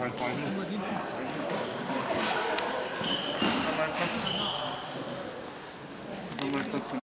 mein Freund. Nochmal kurz. Nochmal kurz.